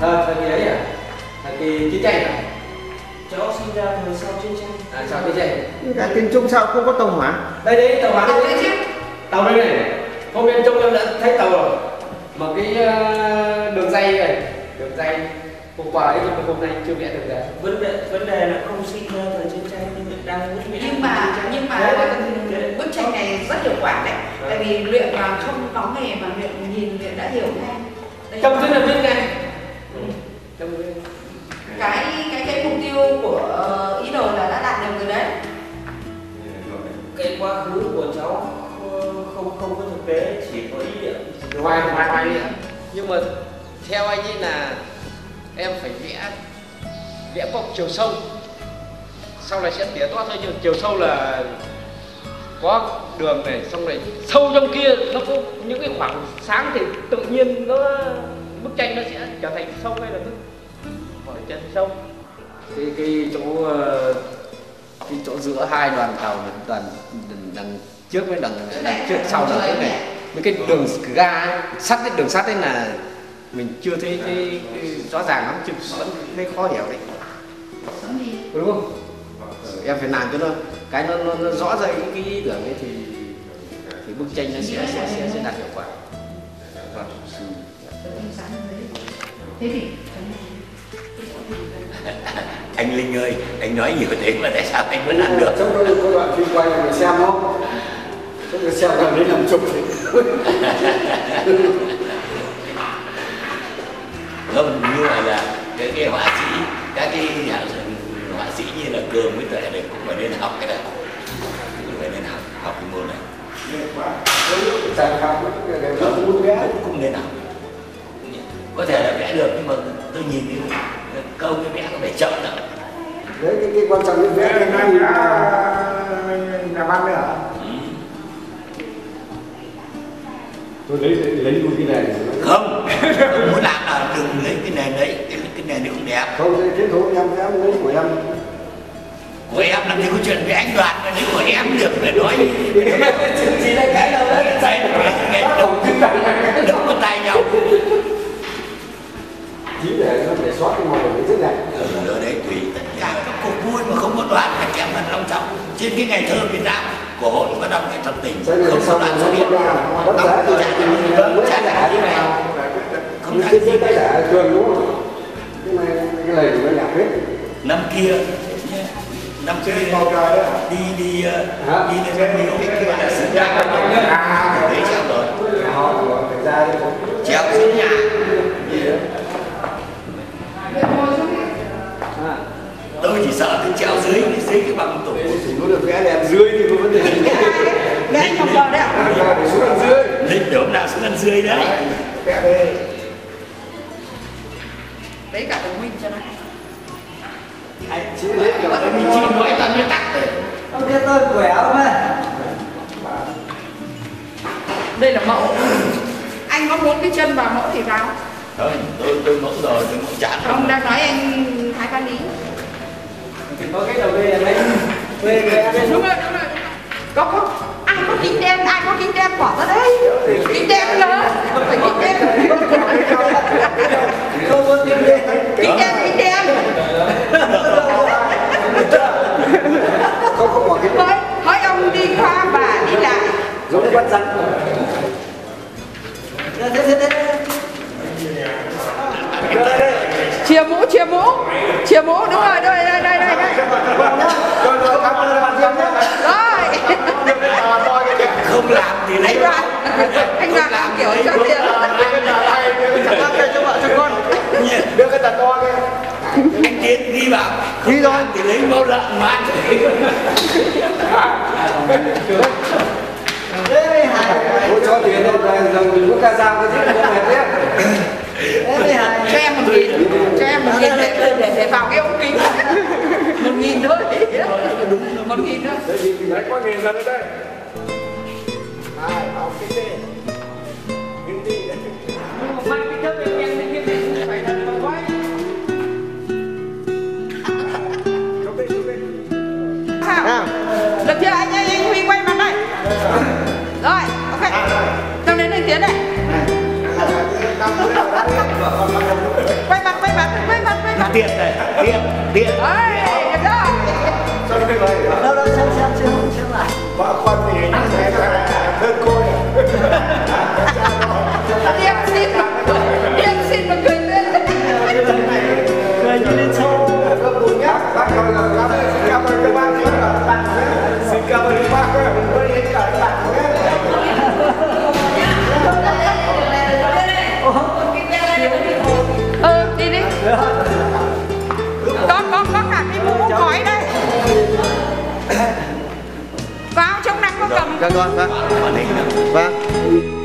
Ờ, thời kỳ ấy à? Thời kỳ chiến tranh à? cháu sinh ra thời sau chiến tranh À, sau chiến tranh. Cả tiếng Trung sao không có tàu hỏa? Đây đấy, tàu hỏa Tàu đây. đấy chứ. Tàu đây này. Hôm bên trong em đã thấy tàu rồi. Mà cái ờ, đường dây này, đường dây hôm qua ấy nhưng mà hôm nay chưa vẽ được ra. vấn đề vấn đề là không sinh ra thời chiến tranh nhưng đang muốn vẽ nhưng mà nhưng mà Đấy, bức tranh này rất hiệu quả đấy tại vì luyện mà không có nghề mà luyện nhìn luyện đã hiểu ngay Đây Trong thế là biết ngay. Trong cái cái cái cái mục tiêu của ờ, ý đồ là đã đạt được rồi đấy. Cái quá khứ của cháu không không, không có thực tế chỉ có ý niệm. Ngoài ngoài đi ạ. nhưng mà theo anh ấy là em phải vẽ vẽ có chiều sâu. Sau này sẽ tỉa toát thôi nhưng chiều sâu là có đường này xong rồi sâu trong kia nó có những cái khoảng sáng thì tự nhiên nó bức tranh nó sẽ trở thành sâu ngay lập tức trở thành sâu. Cái cái chỗ ờ, cái chỗ giữa hai đoàn tàu là đoàn đằng, đằng trước với đằng đằng trước sau là cái này. với cái đường ga ấy, sắt cái đường sắt ấy là mình chưa thấy cái, cái rõ ràng lắm chứ vẫn thấy khó hiểu đấy. Đúng không? Ừ, em phải làm cho nó cái nó, nó, nó rõ ràng cái, cái ý tưởng ấy thì thì bức tranh nó sẽ sẽ sẽ, sẽ đạt hiệu quả. Vâng thế thì anh Linh ơi anh nói nhiều thế mà tại sao anh vẫn ăn được? Trong có, có đoạn phim quay này xem không? Trong cái xem gần đến làm chục thì không như là, là cái, cái họa sĩ các cái nhà họa sĩ như là cường với tuệ này cũng phải nên học cái này. Cũng phải nên học học cái môn này. Cũng cũng nên học có thể là vẽ được nhưng mà tôi nhìn cái câu cái vẽ có vẻ chậm lắm. Đấy cái, cái quan trọng cái vẽ cái này nhà văn đấy hả? Ừ. Tôi lấy lấy luôn cái này. Không tôi muốn làm là đừng lấy cái nền đấy cái, cái nền đấy không đẹp. Không, cái chiến thủ em vẽ lấy của em. Của em làm gì có chuyện với anh đoàn mà nếu của em được để nói chỉ là cái đâu đấy? Tay có tay nhau Chỉ để nó để xóa cái màu để rất đẹp. Ừ, ở đấy tùy tất cả các cuộc vui mà không có đoàn là kém phần long trọng. Trên cái ngày thơ Việt Nam của hội văn học nghệ thuật tỉnh. Này không có nó xuất hiện. muốn trả trả như nào không trả cái giá trường đúng không? Cái này cái này thì nó nhạc hết. Năm kia năm kia đấy đi đi ờ, Hả? đi lên miếu. Cái kia là sinh ra của đấy treo rồi. Đi treo xuống nhà À, tôi chỉ sợ tôi treo dưới dưới cái bằng tủ chỉ có được vẽ đẹp dưới thì có vấn đề gì. Đấy anh không vợ đấy xuống đằng dưới. Lịch để hôm nào xuống ăn dưới đấy. Đấy cả đồng minh cho nó. Chỉ lấy cả mình chỉ nói ta mới tắt ông biết tôi khỏe không ạ đây là mẫu. Anh có muốn cái chân vào mẫu thì vào không tôi tôi mẫu rồi tôi mẫu chán Không, đang nói anh thái ca lý có cái đầu đây là đấy quê vẽ bên đúng rồi đúng rồi có có ai có kính đen ai có kính đen bỏ ra đây kính đen lớn phải kính đen không có tiếng đen kính đen kính đen Không không bỏ cái hỏi hỏi ông đi qua và đi lại giống như bắt rắn thế thế thế thế chia mũ chia mũ mũ đúng rồi đây đây đây đây. Đây Rồi rồi cảm ơn bạn Diêm nhé rồi không làm thì lấy đoàn anh đoàn làm kiểu cho tiền cho vợ cho con. Đưa cái tật to kia. Anh tiến ghi vào. Ghi rồi. thì lấy mẫu lợn mà. Ăn Bố cho tiền đâu rồi giờ mình có ca dao cái gì cũng mệt đấy cho em một nghìn cho em một nghìn để, để, để vào cái ống kính. Một nghìn thôi. Một nghìn thôi. Đấy thì đấy có nghìn lần ở đây. Này, vào gì Cái gì đấy mang cái thước em em em em phải là quay đây, đây được chưa anh? Anh anh huy quay mặt đây. Rồi ok. Trong đến anh tiến này quay mặt mặt mấy mặt mấy mặt tiện này tiện tiện ơi được đó sao đây vậy đâu đâu xem xem xem xem lại vợ con thì này là đơn côi điệp xin vào trong nắng có cầm